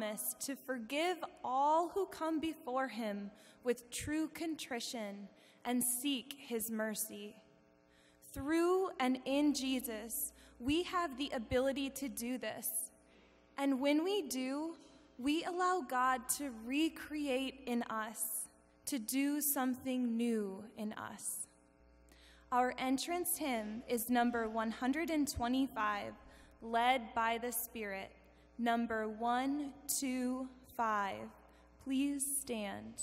to forgive all who come before him with true contrition and seek his mercy. Through and in Jesus, we have the ability to do this. And when we do, we allow God to recreate in us, to do something new in us. Our entrance hymn is number 125, Led by the Spirit, number 125. Please stand.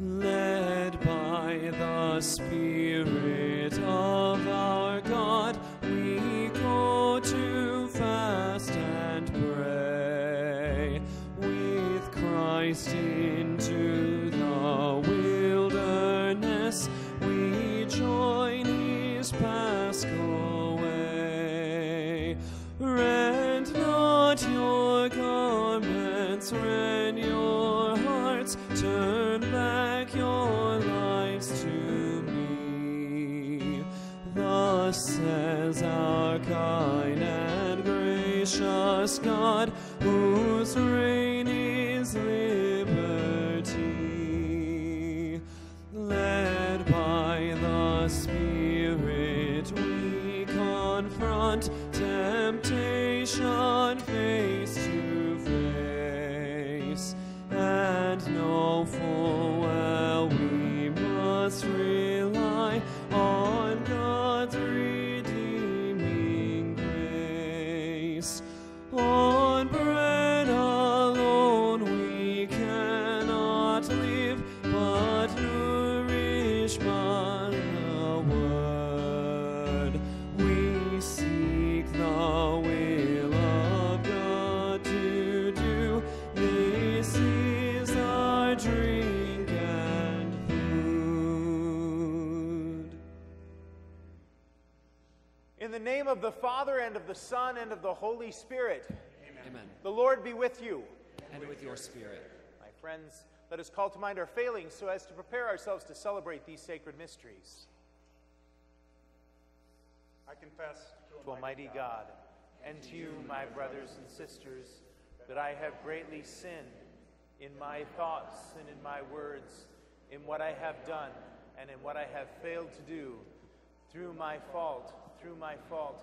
Led by the Spirit and of the Son, and of the Holy Spirit, Amen. the Lord be with you. And with your spirit. My friends, let us call to mind our failings so as to prepare ourselves to celebrate these sacred mysteries. I confess To Almighty God, and to you, my brothers and sisters, that I have greatly sinned in my thoughts and in my words, in what I have done and in what I have failed to do, through my fault, through my fault,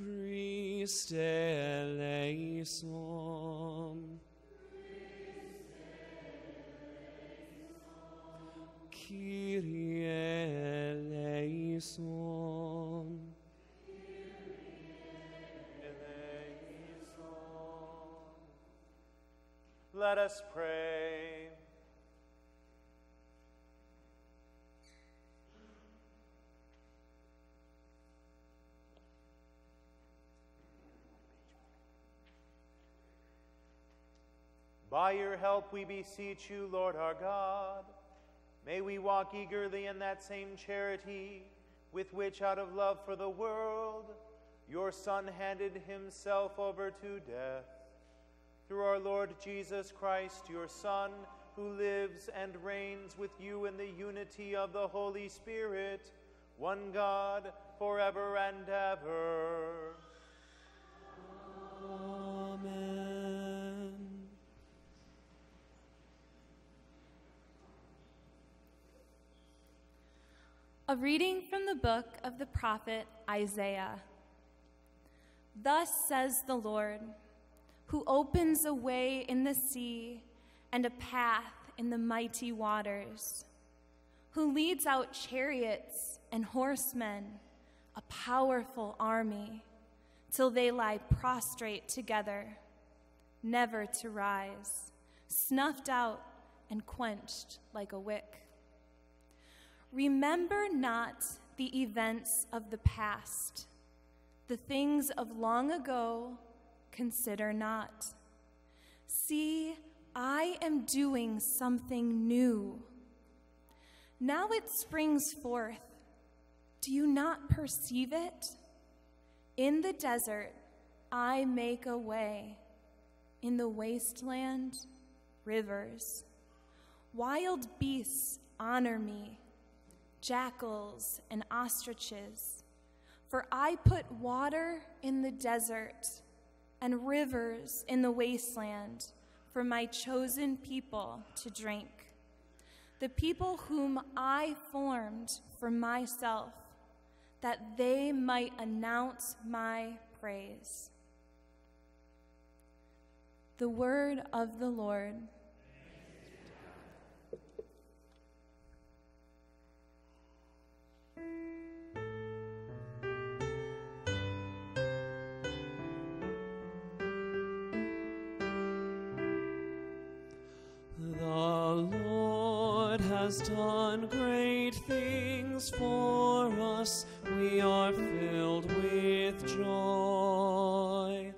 Christe eleison. Kyrie eleison. Let us pray. By your help, we beseech you, Lord our God. May we walk eagerly in that same charity with which, out of love for the world, your Son handed himself over to death. Through our Lord Jesus Christ, your Son, who lives and reigns with you in the unity of the Holy Spirit, one God, forever and ever. Amen. A reading from the book of the prophet Isaiah. Thus says the Lord, who opens a way in the sea and a path in the mighty waters, who leads out chariots and horsemen, a powerful army, till they lie prostrate together, never to rise, snuffed out and quenched like a wick. Remember not the events of the past, the things of long ago consider not. See, I am doing something new. Now it springs forth. Do you not perceive it? In the desert, I make a way. In the wasteland, rivers. Wild beasts honor me, jackals and ostriches. For I put water in the desert and rivers in the wasteland for my chosen people to drink, the people whom I formed for myself, that they might announce my praise. The word of the Lord. The Lord has done great things for us. We are filled with joy.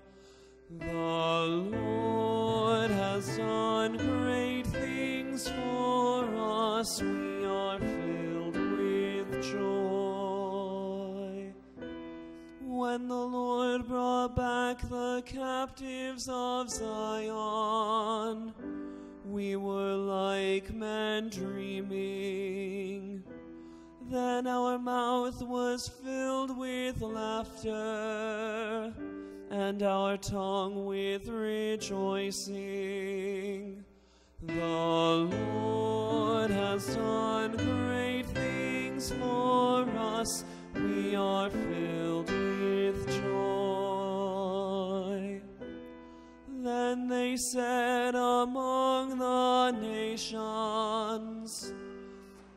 The Lord has done great things for us. Back the captives of Zion, we were like men dreaming. Then our mouth was filled with laughter, and our tongue with rejoicing. The Lord has done great things for us. We are filled with joy. They said among the nations,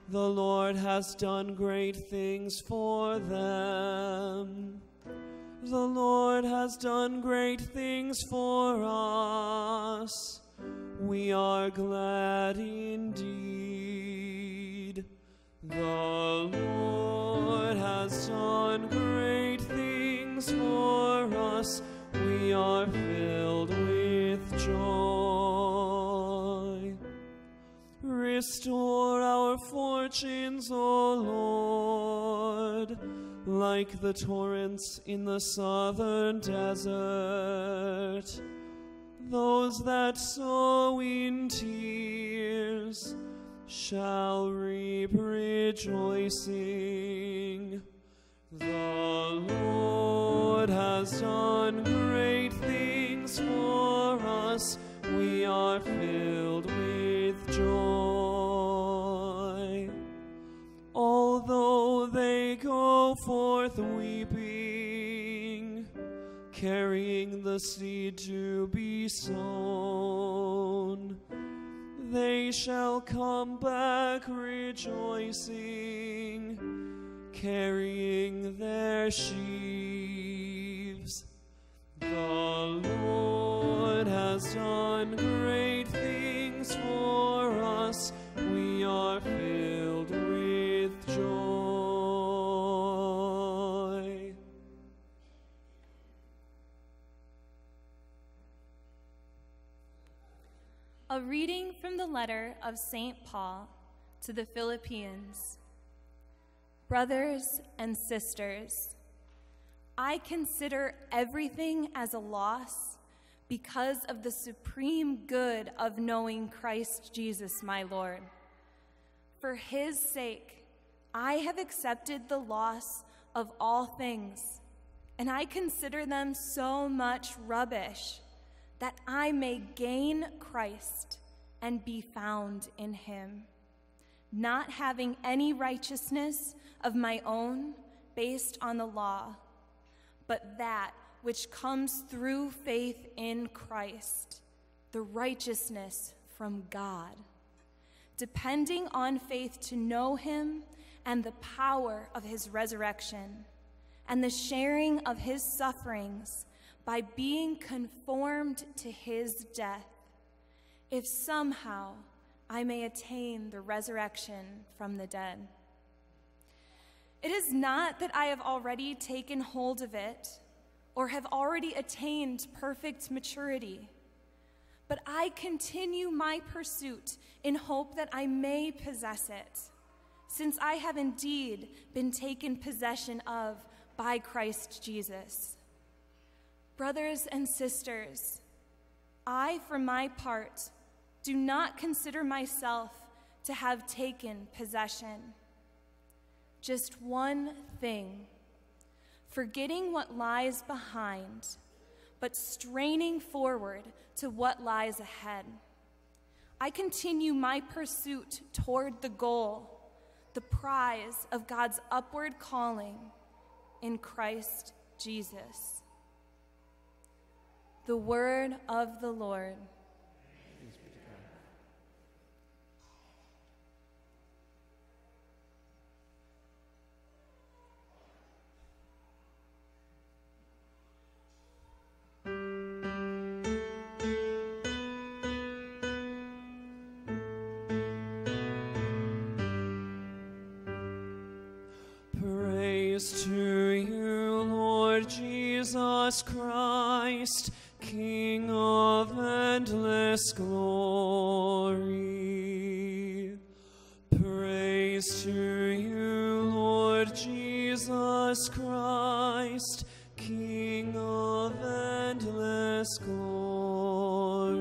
The Lord has done great things for them. The Lord has done great things for us. We are glad indeed. The Lord has done great things for us. We are filled joy. Restore our fortunes, O Lord, like the torrents in the southern desert. Those that sow in tears shall reap rejoicing. The Lord has done great for us. We are filled with joy. Although they go forth weeping, carrying the seed to be sown, they shall come back rejoicing, carrying their sheaves. The Lord has done great things for us. We are filled with joy. A reading from the letter of St. Paul to the Philippians. Brothers and sisters, I consider everything as a loss because of the supreme good of knowing Christ Jesus my Lord. For his sake, I have accepted the loss of all things, and I consider them so much rubbish that I may gain Christ and be found in him, not having any righteousness of my own based on the law, but that which comes through faith in Christ, the righteousness from God, depending on faith to know him and the power of his resurrection, and the sharing of his sufferings by being conformed to his death, if somehow I may attain the resurrection from the dead. It is not that I have already taken hold of it or have already attained perfect maturity, but I continue my pursuit in hope that I may possess it, since I have indeed been taken possession of by Christ Jesus. Brothers and sisters, I, for my part, do not consider myself to have taken possession. Just one thing forgetting what lies behind, but straining forward to what lies ahead. I continue my pursuit toward the goal, the prize of God's upward calling in Christ Jesus. The word of the Lord. Christ, King of endless glory.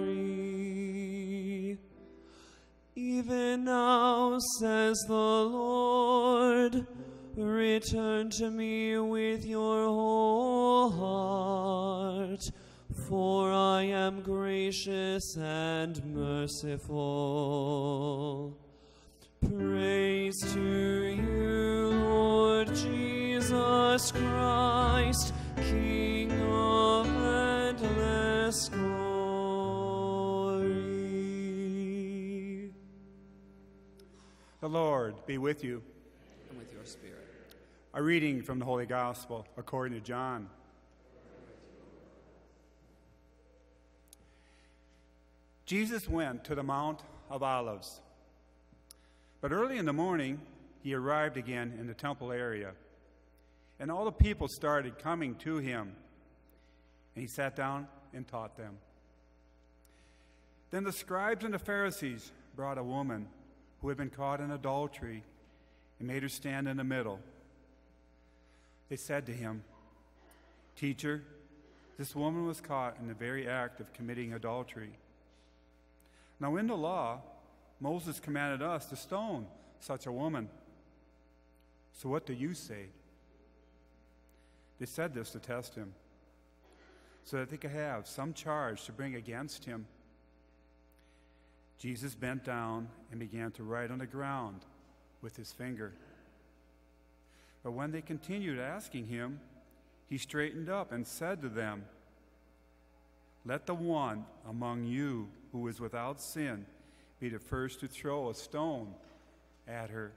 Even now, says the Lord, return to me with your whole heart, for I am gracious and merciful. Praise to you, Lord Jesus Christ, be with you. And with your spirit. A reading from the Holy Gospel according to John. Jesus went to the Mount of Olives. But early in the morning, he arrived again in the temple area. And all the people started coming to him. And he sat down and taught them. Then the scribes and the Pharisees brought a woman who had been caught in adultery and made her stand in the middle. They said to him, Teacher, this woman was caught in the very act of committing adultery. Now, in the law, Moses commanded us to stone such a woman. So, what do you say? They said this to test him, so that they could have some charge to bring against him. Jesus bent down and began to write on the ground with his finger. But when they continued asking him, he straightened up and said to them, Let the one among you who is without sin be the first to throw a stone at her.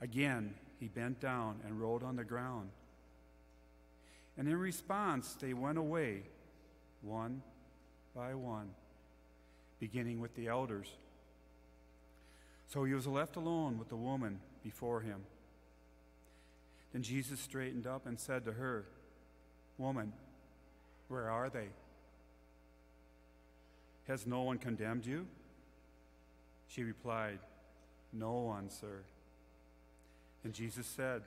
Again, he bent down and rolled on the ground. And in response, they went away, one by one, beginning with the elders. So he was left alone with the woman before him. Then Jesus straightened up and said to her, Woman, where are they? Has no one condemned you? She replied, No one, sir. And Jesus said,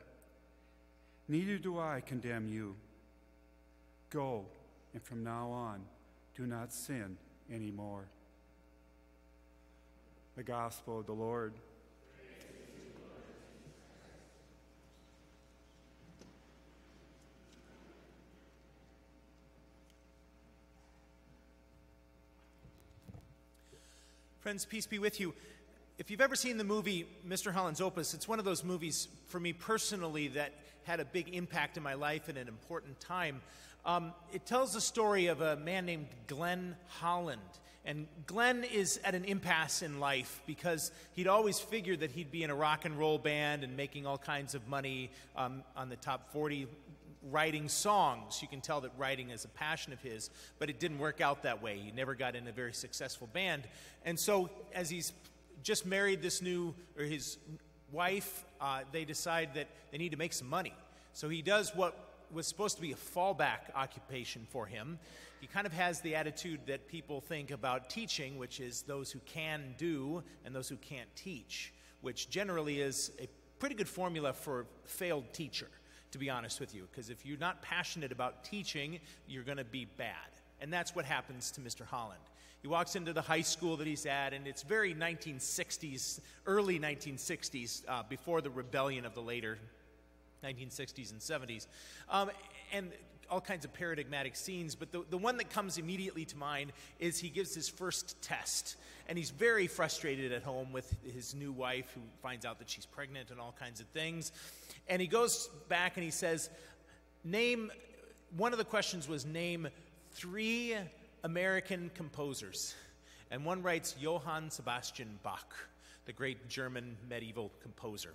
Neither do I condemn you. Go, and from now on, do not sin anymore. The Gospel of the Lord. Friends, peace be with you. If you've ever seen the movie Mr. Holland's Opus, it's one of those movies for me personally that had a big impact in my life at an important time. Um, it tells the story of a man named Glenn Holland. And Glenn is at an impasse in life because he'd always figured that he'd be in a rock and roll band and making all kinds of money um, on the top 40 writing songs. You can tell that writing is a passion of his, but it didn't work out that way. He never got in a very successful band. And so, as he's just married this new, or his wife, uh, they decide that they need to make some money. So he does what was supposed to be a fallback occupation for him. He kind of has the attitude that people think about teaching, which is those who can do and those who can't teach, which generally is a pretty good formula for failed teacher, to be honest with you. Because if you're not passionate about teaching, you're going to be bad. And that's what happens to Mr. Holland. He walks into the high school that he's at, and it's very 1960s, early 1960s, uh, before the rebellion of the later 1960s and 70s. Um, and all kinds of paradigmatic scenes, but the, the one that comes immediately to mind is he gives his first test. And he's very frustrated at home with his new wife, who finds out that she's pregnant and all kinds of things. And he goes back and he says, Name, one of the questions was, Name three American composers. And one writes Johann Sebastian Bach, the great German medieval composer.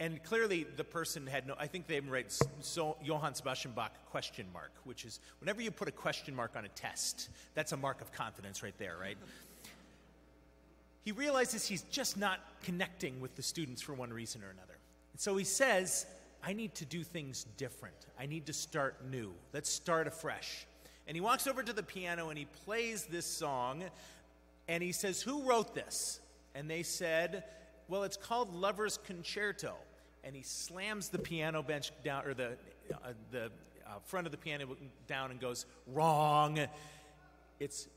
And clearly, the person had no. I think they write so, Johann Sebastian Bach question mark, which is whenever you put a question mark on a test, that's a mark of confidence right there, right? he realizes he's just not connecting with the students for one reason or another. And so he says, I need to do things different. I need to start new. Let's start afresh. And he walks over to the piano and he plays this song and he says, Who wrote this? And they said, well, it's called Lover's Concerto. And he slams the piano bench down, or the, uh, the uh, front of the piano down and goes, Wrong. It's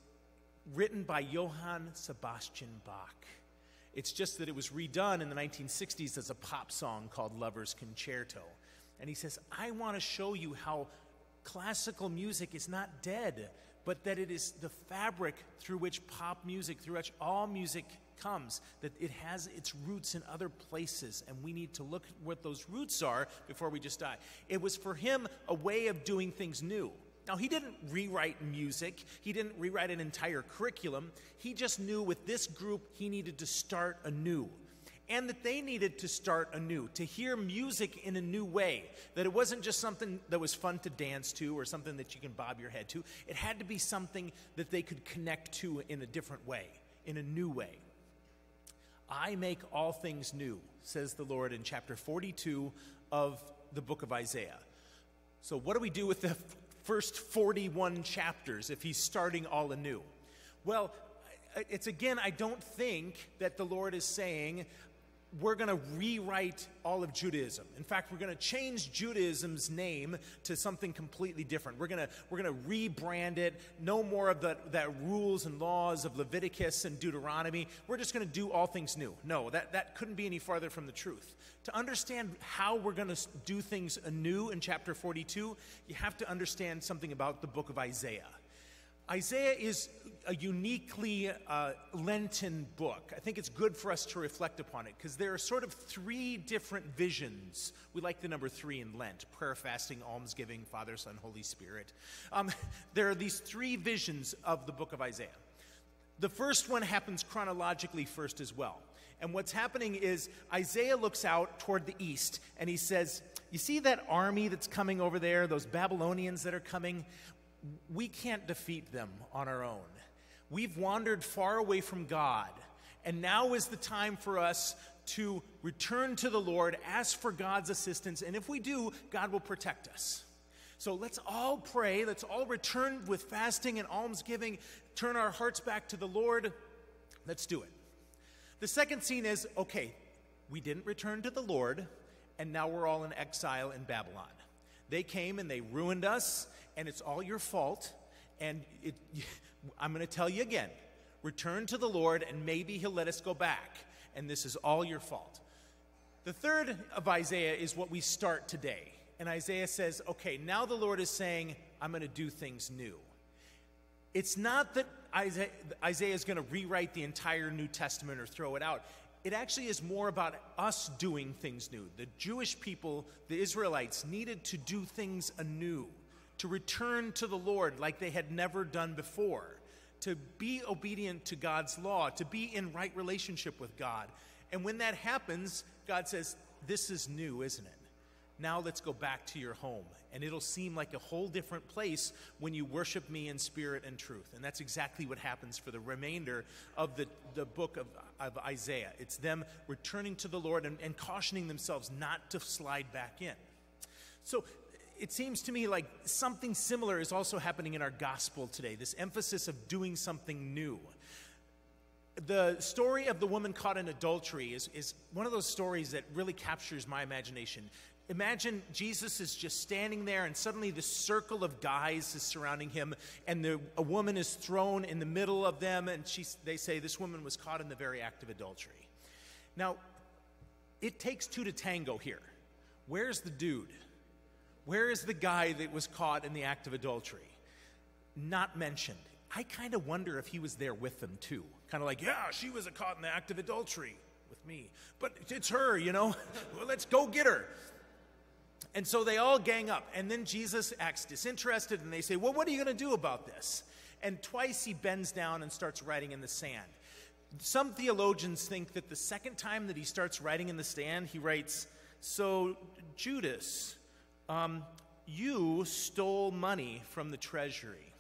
written by Johann Sebastian Bach. It's just that it was redone in the 1960s as a pop song called Lover's Concerto. And he says, I want to show you how classical music is not dead, but that it is the fabric through which pop music, through which all music comes, that it has its roots in other places, and we need to look at what those roots are before we just die. It was for him a way of doing things new. Now, he didn't rewrite music, he didn't rewrite an entire curriculum. He just knew with this group he needed to start anew. And that they needed to start anew, to hear music in a new way. That it wasn't just something that was fun to dance to or something that you can bob your head to. It had to be something that they could connect to in a different way, in a new way. I make all things new, says the Lord in chapter 42 of the book of Isaiah. So, what do we do with the first 41 chapters if he's starting all anew? Well, it's again, I don't think that the Lord is saying, we're going to rewrite all of Judaism. In fact, we're going to change Judaism's name to something completely different. We're going to, we're going to rebrand it. No more of the, the rules and laws of Leviticus and Deuteronomy. We're just going to do all things new. No, that, that couldn't be any farther from the truth. To understand how we're going to do things anew in chapter 42, you have to understand something about the book of Isaiah. Isaiah is a uniquely uh, Lenten book. I think it's good for us to reflect upon it because there are sort of three different visions. We like the number three in Lent prayer, fasting, almsgiving, Father, Son, Holy Spirit. Um, there are these three visions of the book of Isaiah. The first one happens chronologically first as well. And what's happening is Isaiah looks out toward the east and he says, You see that army that's coming over there, those Babylonians that are coming? We can't defeat them on our own. We've wandered far away from God, and now is the time for us to return to the Lord, ask for God's assistance, and if we do, God will protect us. So let's all pray. Let's all return with fasting and almsgiving, turn our hearts back to the Lord. Let's do it. The second scene is okay, we didn't return to the Lord, and now we're all in exile in Babylon. They came and they ruined us, and it's all your fault. And it, I'm going to tell you again return to the Lord, and maybe He'll let us go back. And this is all your fault. The third of Isaiah is what we start today. And Isaiah says, okay, now the Lord is saying, I'm going to do things new. It's not that Isaiah, Isaiah is going to rewrite the entire New Testament or throw it out. It actually is more about us doing things new. The Jewish people, the Israelites, needed to do things anew to return to the Lord like they had never done before, to be obedient to God's law, to be in right relationship with God. And when that happens, God says, This is new, isn't it? Now let's go back to your home. And it'll seem like a whole different place when you worship me in spirit and truth. And that's exactly what happens for the remainder of the, the book of, of Isaiah. It's them returning to the Lord and, and cautioning themselves not to slide back in. So it seems to me like something similar is also happening in our gospel today this emphasis of doing something new. The story of the woman caught in adultery is, is one of those stories that really captures my imagination. Imagine Jesus is just standing there, and suddenly this circle of guys is surrounding him, and the, a woman is thrown in the middle of them, and she, they say this woman was caught in the very act of adultery. Now, it takes two to tango here. Where's the dude? Where is the guy that was caught in the act of adultery? Not mentioned. I kind of wonder if he was there with them too. Kind of like, yeah, she was caught in the act of adultery with me. But it's her, you know? well, let's go get her. And so they all gang up. And then Jesus acts disinterested, and they say, Well, what are you going to do about this? And twice he bends down and starts writing in the sand. Some theologians think that the second time that he starts writing in the sand, he writes, So, Judas, um, you stole money from the treasury.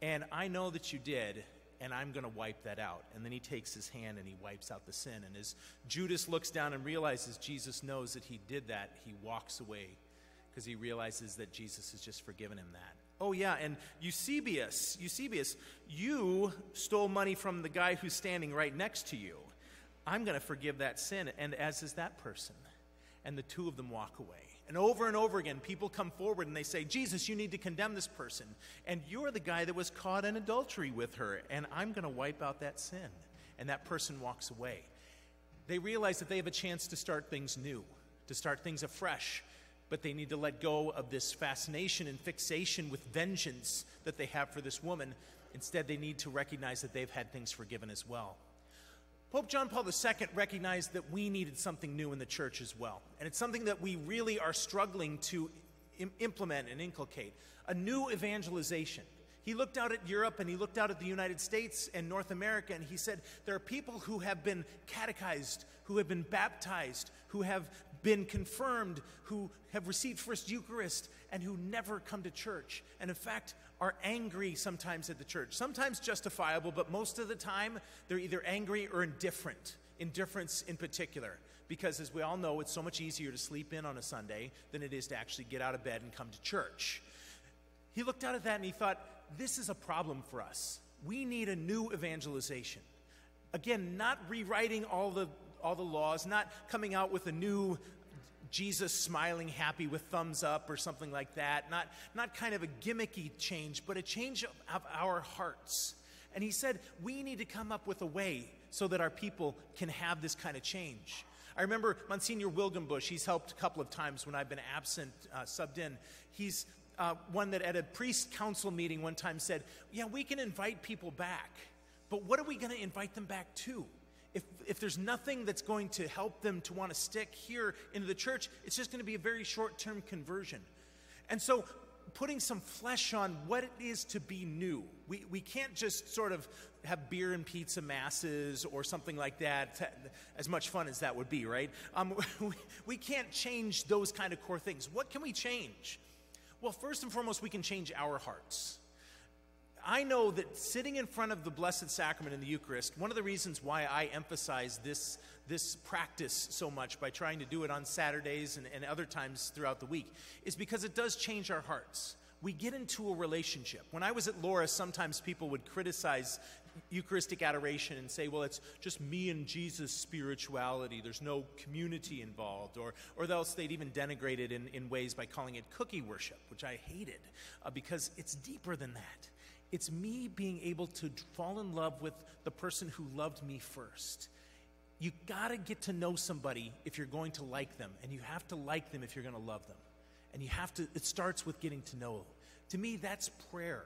And I know that you did, and I'm going to wipe that out. And then he takes his hand and he wipes out the sin. And as Judas looks down and realizes Jesus knows that he did that, he walks away because he realizes that Jesus has just forgiven him that. Oh, yeah, and Eusebius, Eusebius, you stole money from the guy who's standing right next to you. I'm going to forgive that sin, and as is that person. And the two of them walk away. And over and over again, people come forward and they say, Jesus, you need to condemn this person. And you're the guy that was caught in adultery with her, and I'm going to wipe out that sin. And that person walks away. They realize that they have a chance to start things new, to start things afresh, but they need to let go of this fascination and fixation with vengeance that they have for this woman. Instead, they need to recognize that they've had things forgiven as well. Pope John Paul II recognized that we needed something new in the church as well. And it's something that we really are struggling to Im- implement and inculcate a new evangelization. He looked out at Europe and he looked out at the United States and North America and he said, There are people who have been catechized, who have been baptized, who have been confirmed, who have received First Eucharist, and who never come to church. And in fact, are angry sometimes at the church. Sometimes justifiable, but most of the time they're either angry or indifferent. Indifference in particular. Because as we all know, it's so much easier to sleep in on a Sunday than it is to actually get out of bed and come to church. He looked out at that and he thought, this is a problem for us. We need a new evangelization. Again, not rewriting all the all the laws, not coming out with a new Jesus smiling happy with thumbs up or something like that. Not, not kind of a gimmicky change, but a change of, of our hearts. And he said, we need to come up with a way so that our people can have this kind of change. I remember Monsignor Wilgenbush, he's helped a couple of times when I've been absent, uh, subbed in. He's uh, one that at a priest council meeting one time said, Yeah, we can invite people back, but what are we going to invite them back to? If, if there's nothing that's going to help them to want to stick here into the church, it's just going to be a very short term conversion. And so, putting some flesh on what it is to be new. We, we can't just sort of have beer and pizza masses or something like that, as much fun as that would be, right? Um, we, we can't change those kind of core things. What can we change? Well, first and foremost, we can change our hearts. I know that sitting in front of the Blessed Sacrament in the Eucharist, one of the reasons why I emphasize this, this practice so much by trying to do it on Saturdays and, and other times throughout the week is because it does change our hearts. We get into a relationship. When I was at Loras, sometimes people would criticize Eucharistic adoration and say, well, it's just me and Jesus spirituality. There's no community involved. Or, or else they'd even denigrate it in, in ways by calling it cookie worship, which I hated uh, because it's deeper than that. It's me being able to fall in love with the person who loved me first. You got to get to know somebody if you're going to like them, and you have to like them if you're going to love them. And you have to, it starts with getting to know. them. To me, that's prayer.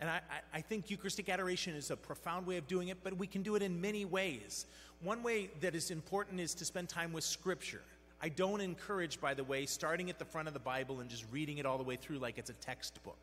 And I, I, think Eucharistic adoration is a profound way of doing it, but we can do it in many ways. One way that is important is to spend time with Scripture. I don't encourage, by the way, starting at the front of the Bible and just reading it all the way through like it's a textbook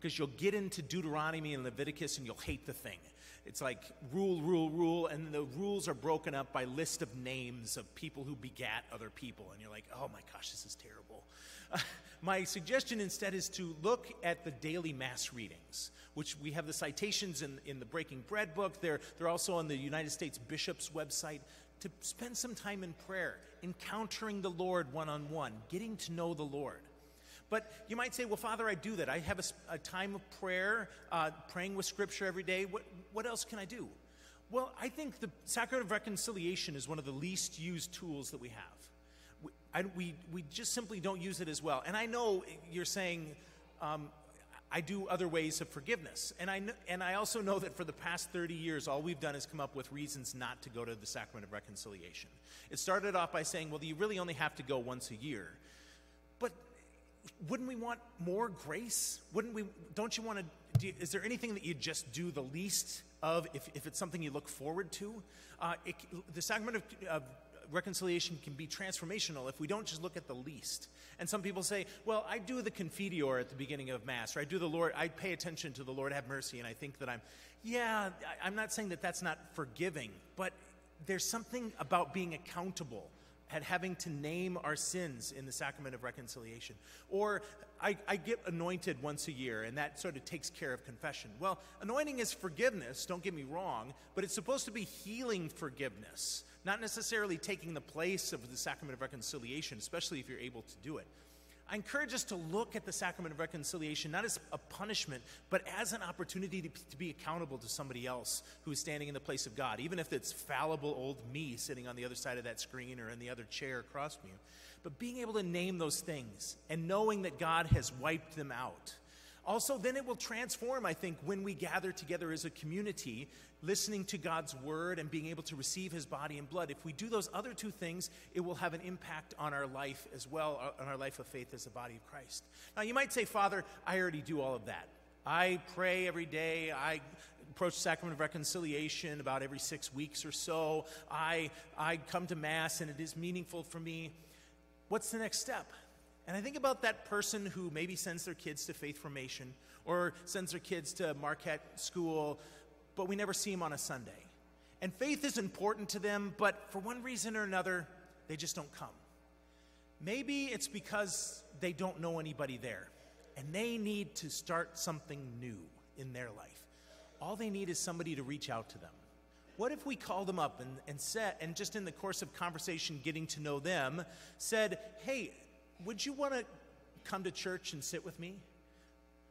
because you'll get into Deuteronomy and Leviticus and you'll hate the thing. it's like rule, rule, rule, and the rules are broken up by list of names of people who begat other people, and you're like, oh my gosh, this is terrible. my suggestion instead is to look at the daily mass readings, which we have the citations in, in the Breaking Bread book. They're, they're also on the United States Bishop's website. To spend some time in prayer, encountering the Lord one on one, getting to know the Lord. But you might say, well, Father, I do that. I have a, a time of prayer, uh, praying with Scripture every day. What, what else can I do? Well, I think the sacrament of reconciliation is one of the least used tools that we have. We, I, we, we just simply don't use it as well. And I know you're saying, um, I do other ways of forgiveness. And I, and I also know that for the past 30 years, all we've done is come up with reasons not to go to the sacrament of reconciliation. It started off by saying, well, you really only have to go once a year. Wouldn't we want more grace? Wouldn't we? Don't you want to? Do, is there anything that you just do the least of if, if it's something you look forward to? Uh, it, the sacrament of, of reconciliation can be transformational if we don't just look at the least. And some people say, well, I do the Confiteor at the beginning of Mass, or I do the Lord, I pay attention to the Lord have mercy, and I think that I'm, yeah, I'm not saying that that's not forgiving, but there's something about being accountable at having to name our sins in the sacrament of reconciliation. Or I, I, get anointed once a year, and that sort of takes care of confession. Well, anointing is forgiveness, don't get me wrong, but it's supposed to be healing forgiveness, not necessarily taking the place of the sacrament of reconciliation, especially if you're able to do it. I encourage us to look at the sacrament of reconciliation not as a punishment, but as an opportunity to, to, be accountable to somebody else who's standing in the place of God, even if it's fallible old me sitting on the other side of that screen or in the other chair across from you. But being able to name those things and knowing that God has wiped them out. Also, then it will transform, I think, when we gather together as a community listening to God's word and being able to receive his body and blood, if we do those other two things, it will have an impact on our life as well, uh, on our life of faith as the body of Christ. Now, you might say, Father, I already do all of that. I pray every day. I approach the sacrament of reconciliation about every six weeks or so. I, I come to Mass and it is meaningful for me. What's the next step? And I think about that person who maybe sends their kids to faith formation or sends their kids to Marquette School but we never see them on a Sunday. And faith is important to them, but for one reason or another, they just don't come. Maybe it's because they don't know anybody there and they need to start something new in their life. All they need is somebody to reach out to them. What if we called them up and, and said, and just in the course of conversation, getting to know them, said, Hey, would you want to come to church and sit with me?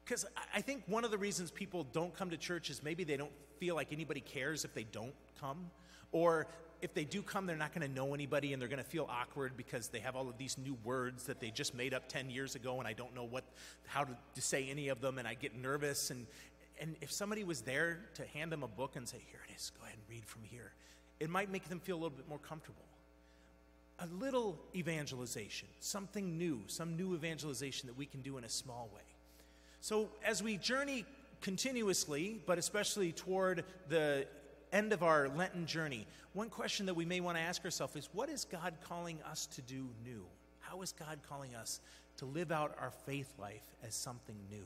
Because I think one of the reasons people don't come to church is maybe they don't feel like anybody cares if they don't come. Or if they do come, they're not going to know anybody and they're going to feel awkward because they have all of these new words that they just made up 10 years ago and I don't know what, how to, to say any of them and I get nervous. And, and if somebody was there to hand them a book and say, here it is, go ahead and read from here, it might make them feel a little bit more comfortable. A little evangelization, something new, some new evangelization that we can do in a small way. So, as we journey continuously, but especially toward the end of our Lenten journey, one question that we may want to ask ourselves is what is God calling us to do new? How is God calling us to live out our faith life as something new?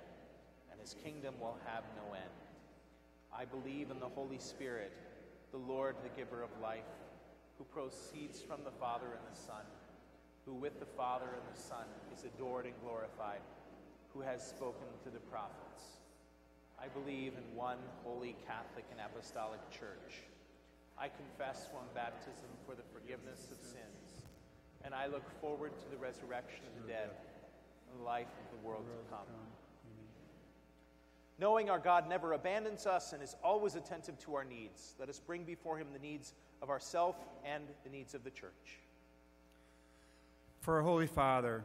his kingdom will have no end. I believe in the Holy Spirit, the Lord, the giver of life, who proceeds from the Father and the Son, who with the Father and the Son is adored and glorified, who has spoken to the prophets. I believe in one holy Catholic and Apostolic Church. I confess one baptism for the forgiveness of sins, and I look forward to the resurrection of the dead and the life of the world to come. Knowing our God never abandons us and is always attentive to our needs, let us bring before him the needs of ourself and the needs of the church. For our Holy Father,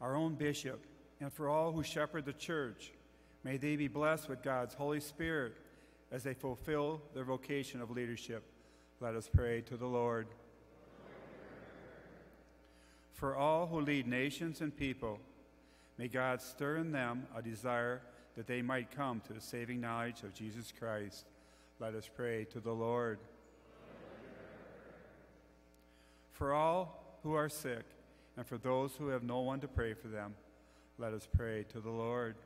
our own bishop, and for all who shepherd the church, may they be blessed with God's Holy Spirit as they fulfill their vocation of leadership. Let us pray to the Lord. For all who lead nations and people, may God stir in them a desire that they might come to the saving knowledge of Jesus Christ. Let us pray to the Lord. For all who are sick, and for those who have no one to pray for them, let us pray to the Lord.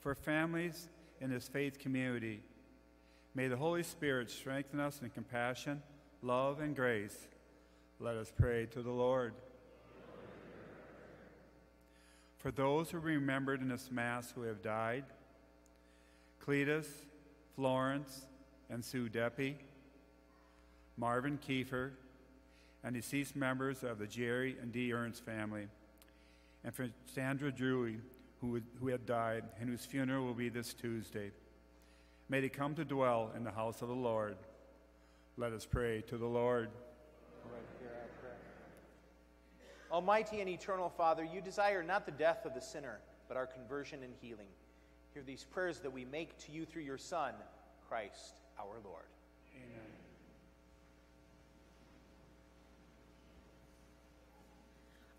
For families in this faith community, may the Holy Spirit strengthen us in compassion, love, and grace. Let us pray to the Lord. For those who remembered in this Mass who have died, Cletus, Florence, and Sue Deppy, Marvin Kiefer, and deceased members of the Jerry and Dee Ernst family, and for Sandra Drewy, who, who had died and whose funeral will be this Tuesday. May they come to dwell in the house of the Lord. Let us pray to the Lord. Almighty and eternal Father, you desire not the death of the sinner, but our conversion and healing. Hear these prayers that we make to you through your Son, Christ our Lord. Amen.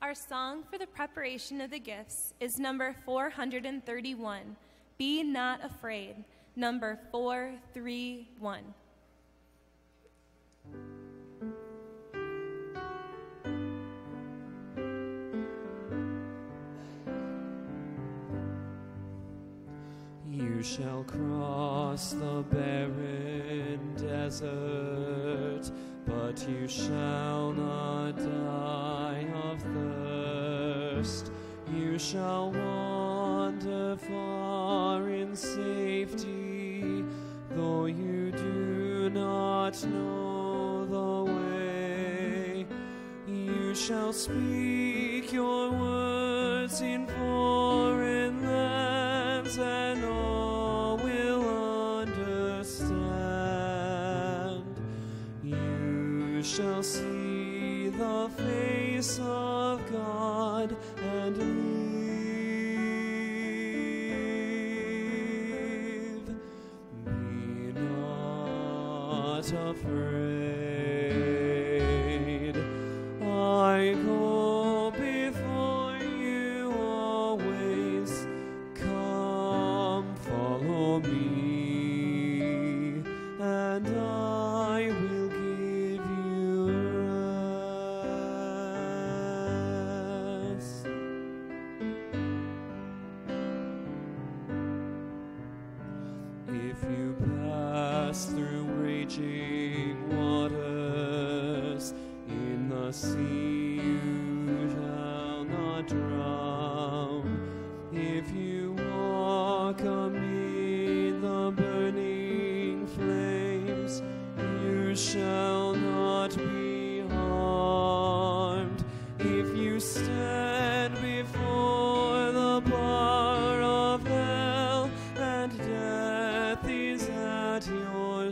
Our song for the preparation of the gifts is number 431 Be Not Afraid, number 431. You shall cross the barren desert, but you shall not die of thirst. You shall wander far in safety, though you do not know the way. You shall speak your words in foreign face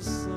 side,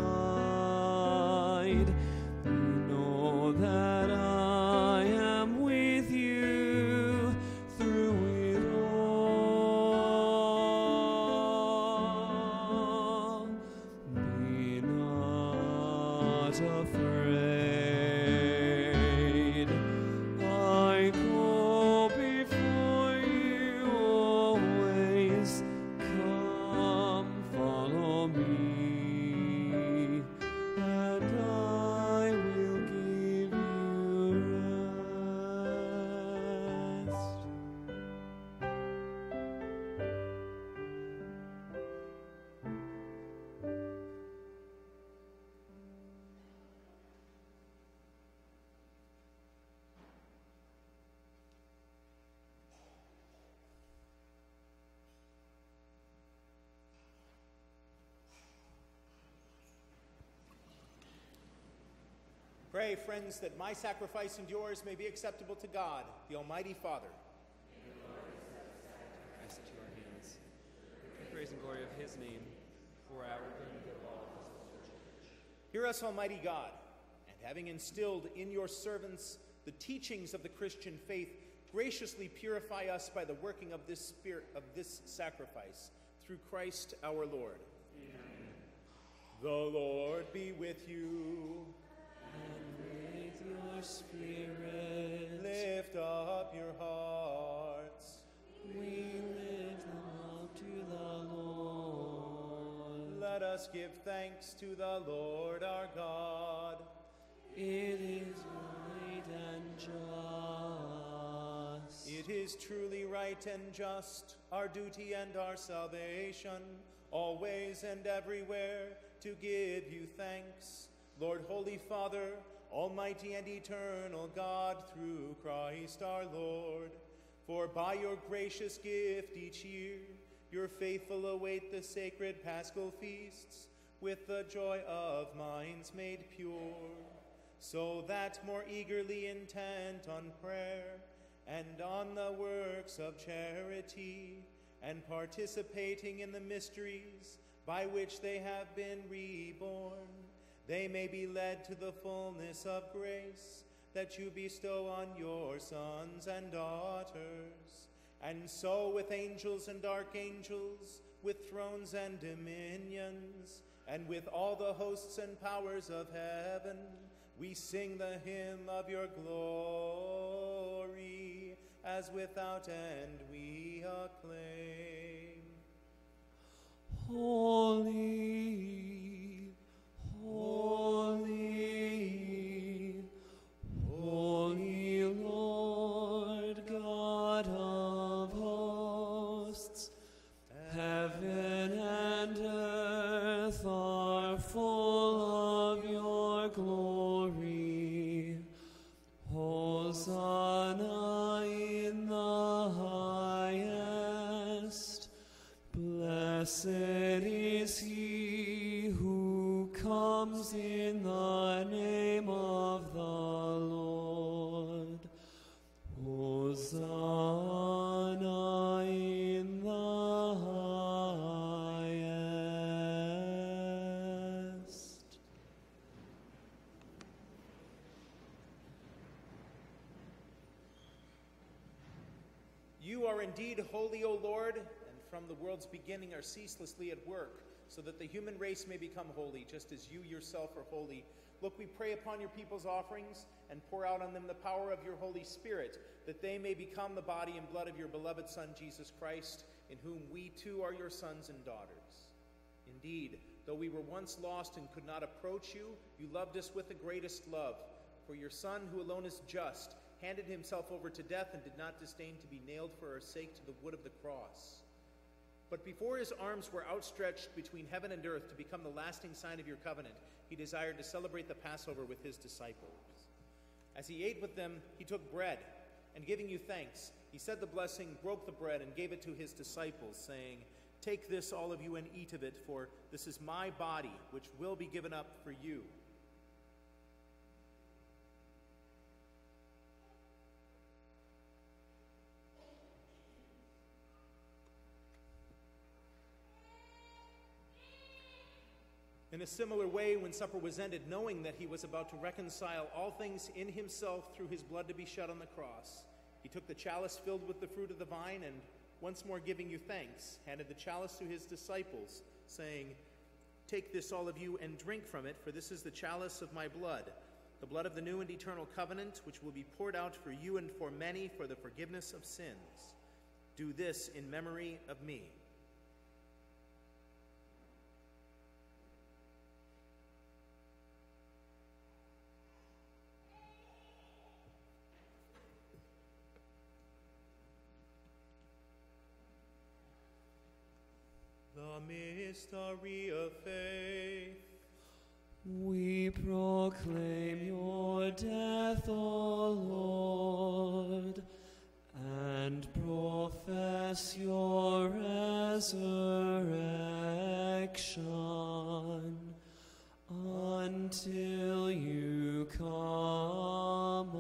Pray, friends, that my sacrifice and yours may be acceptable to God, the Almighty Father. Christ into your hands. The praise and glory of his name, for our good of all of us. Hear us, Almighty God, and having instilled in your servants the teachings of the Christian faith, graciously purify us by the working of this spirit of this sacrifice through Christ our Lord. Amen. The Lord be with you. Your spirit, Lift up your hearts. we lift them up to the Lord. Let us give thanks to the Lord our God. It is right and just. It is truly right and just, our duty and our salvation, always and everywhere, to give you thanks. Lord, Holy Father, Almighty and eternal God, through Christ our Lord. For by your gracious gift each year, your faithful await the sacred paschal feasts with the joy of minds made pure, so that more eagerly intent on prayer and on the works of charity, and participating in the mysteries by which they have been reborn, they may be led to the fullness of grace that you bestow on your sons and daughters. And so, with angels and archangels, with thrones and dominions, and with all the hosts and powers of heaven, we sing the hymn of your glory, as without end we acclaim. Holy, holy, comes in the name of the Lord. Hosanna in the highest. You are indeed holy, O Lord, and from the world's beginning are ceaselessly at work, so that the human race may become holy, just as you yourself are holy. Look, we pray upon your people's offerings and pour out on them the power of your Holy Spirit, that they may become the body and blood of your beloved Son, Jesus Christ, in whom we too are your sons and daughters. Indeed, though we were once lost and could not approach you, you loved us with the greatest love. For your Son, who alone is just, handed himself over to death and did not disdain to be nailed for our sake to the wood of the cross. But before his arms were outstretched between heaven and earth to become the lasting sign of your covenant, he desired to celebrate the Passover with his disciples. As he ate with them, he took bread, and giving you thanks, he said the blessing, broke the bread, and gave it to his disciples, saying, Take this, all of you, and eat of it, for this is my body, which will be given up for you. In a similar way, when supper was ended, knowing that he was about to reconcile all things in himself through his blood to be shed on the cross, he took the chalice filled with the fruit of the vine, and once more giving you thanks, handed the chalice to his disciples, saying, Take this, all of you, and drink from it, for this is the chalice of my blood, the blood of the new and eternal covenant, which will be poured out for you and for many for the forgiveness of sins. Do this in memory of me. Mystery of faith. We proclaim your death, O Lord, and profess your resurrection until you you come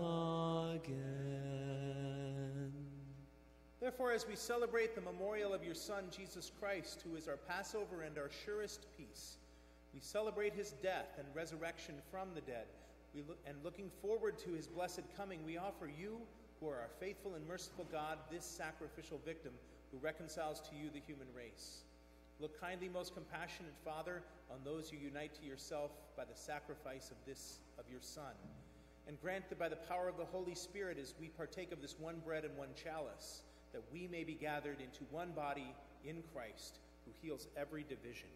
Therefore, as we celebrate the memorial of your Son, Jesus Christ, who is our Passover and our surest peace, we celebrate his death and resurrection from the dead. We look, and looking forward to his blessed coming, we offer you, who are our faithful and merciful God, this sacrificial victim who reconciles to you the human race. Look kindly, most compassionate Father, on those you unite to yourself by the sacrifice of this of your Son, and grant that by the power of the Holy Spirit, as we partake of this one bread and one chalice, that we may be gathered into one body in Christ, who heals every division.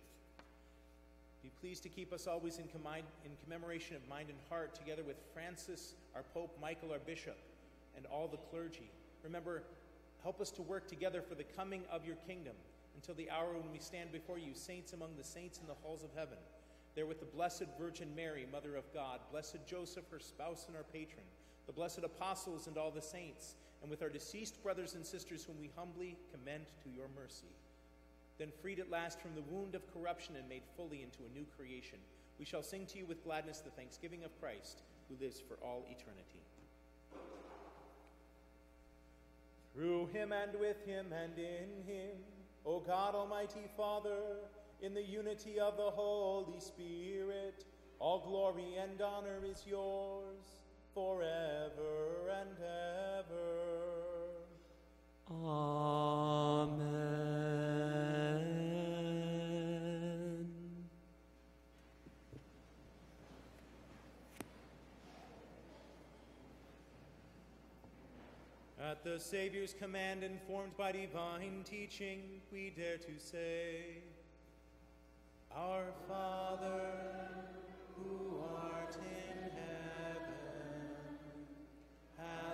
Be pleased to keep us always in, in commemoration of mind and heart, together with Francis, our Pope, Michael, our Bishop, and all the clergy. Remember, help us to work together for the coming of your kingdom until the hour when we stand before you, saints among the saints in the halls of heaven. There with the Blessed Virgin Mary, Mother of God, Blessed Joseph, her spouse and our patron, the blessed apostles and all the saints, and with our deceased brothers and sisters whom we humbly commend to your mercy. Then, freed at last from the wound of corruption and made fully into a new creation, we shall sing to you with gladness the thanksgiving of Christ, who lives for all eternity. Through him and with him and in him, O God, Almighty Father, in the unity of the Holy Spirit, all glory and honor is yours forever and ever. Amen. At the Savior's command, informed by divine teaching, we dare to say, Our Father, who art in hallowed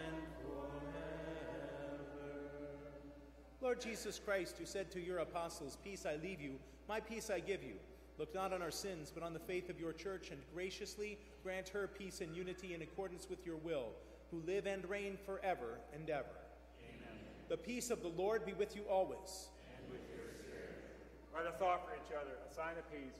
Lord Jesus Christ, who said to your apostles, Peace I leave you, my peace I give you, look not on our sins, but on the faith of your church, and graciously grant her peace and unity in accordance with your will, who live and reign forever and ever. Amen. The peace of the Lord be with you always. And with your spirit. Write a thought for each other, a sign of peace.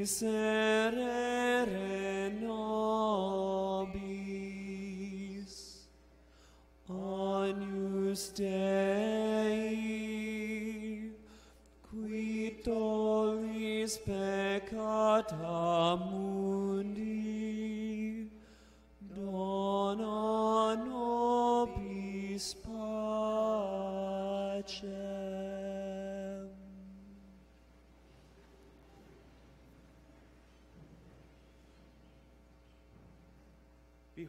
miserere nobis. Agnus Dei, qui tollis peccata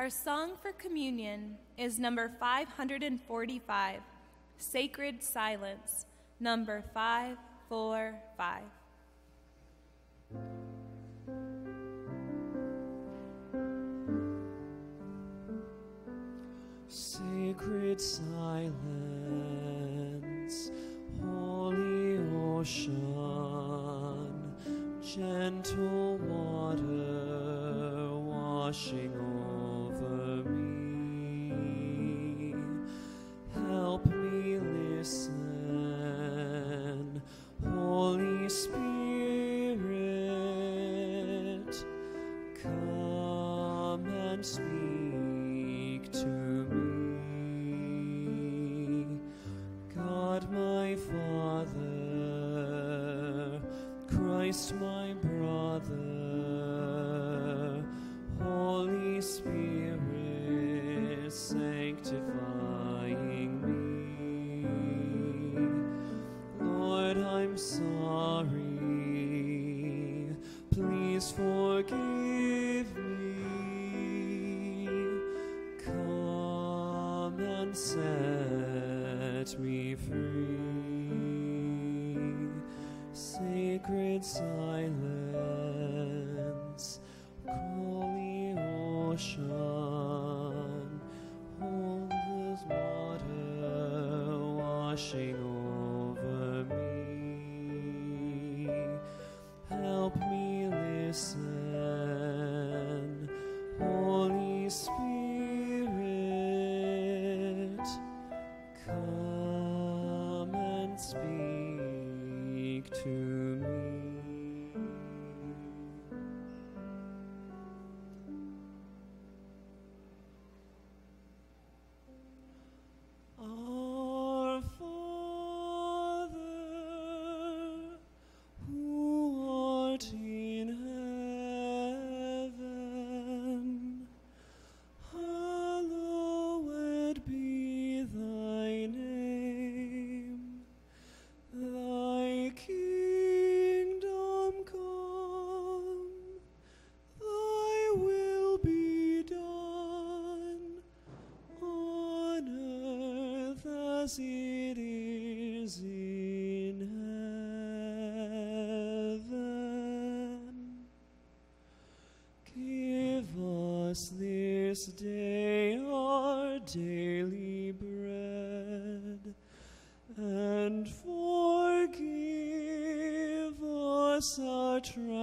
Our song for communion is number 545, Sacred Silence, number 545. Sacred silence, holy ocean, gentle water washing set me free. Sacred silence, holy ocean, hold this water washing over to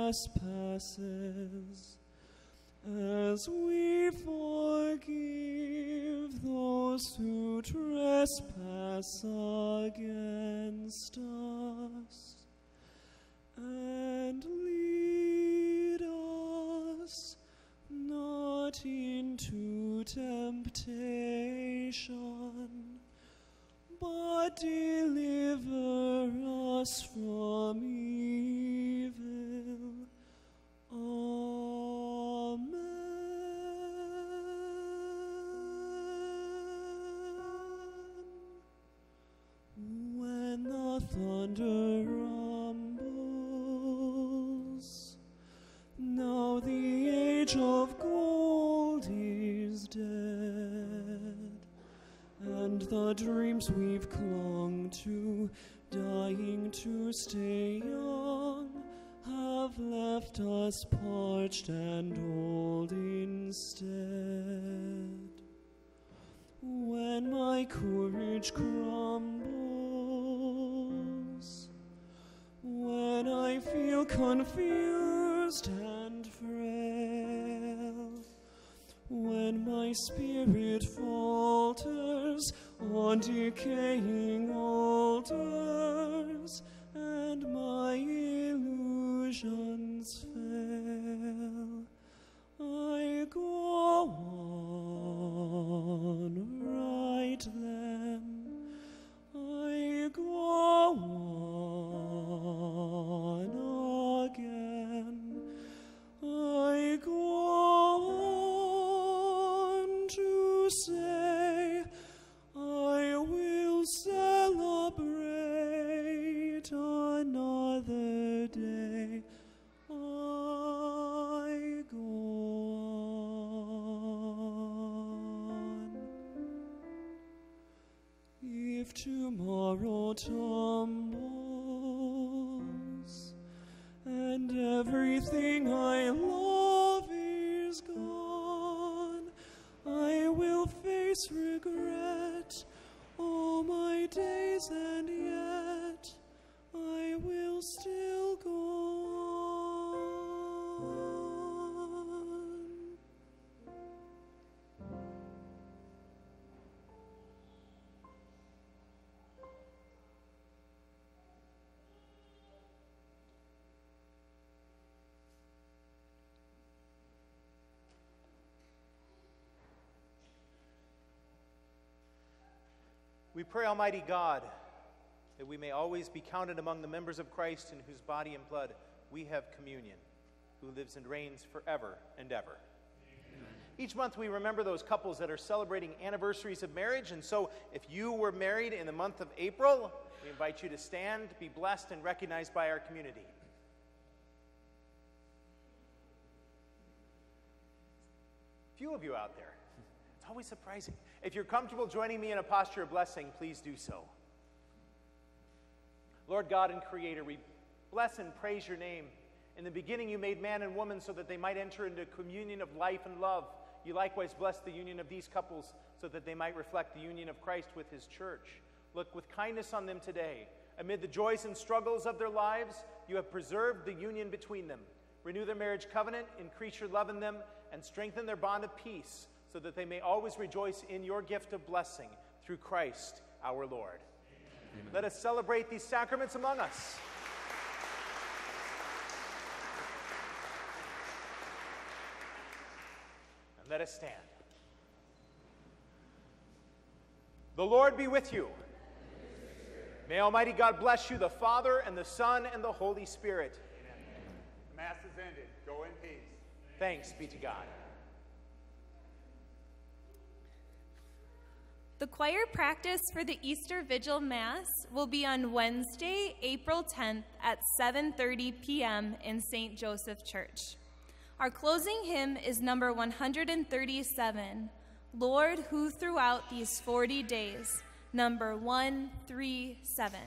trespasses as we forgive those who trespass against us. And lead us not into temptation, but gold is dead, of the dreams we've clung to, dying to stay young, have left us parched and old instead. When my courage crumbles, when I feel confused and frail, when my spirit falters on decaying altars, and my illusions fail, I go on right then. I go on We pray, Almighty God, that we may always be counted among the members of Christ in whose body and blood we have communion, who lives and reigns forever and ever. Each month we remember those couples that are celebrating anniversaries of marriage, and so if you were married in the month of April, we invite you to stand, be blessed, and recognized by our community. Few of you out there. It's always surprising. If you're comfortable joining me in a posture of blessing, please do so. Lord God and Creator, we bless and praise your name. In the beginning, you made man and woman so that they might enter into communion of life and love. You likewise bless the union of these couples so that they might reflect the union of Christ with his church. Look with kindness on them today. Amid the joys and struggles of their lives, you have preserved the union between them. Renew their marriage covenant, increase your love in them, and strengthen their bond of peace so that they may always rejoice in your gift of blessing through Christ our Lord. Let us celebrate these sacraments among us. And let us stand. The Lord be with you. May Almighty God bless you, the Father, and the Son, and the Holy Spirit. The Mass is ended. Go in peace. Thanks be to God. The choir practice for the Easter Vigil Mass will be on Wednesday, April 10th at 7:30 p.m. in St. Joseph Church. Our closing hymn is number 137, Lord who throughout these 40 days, number 137.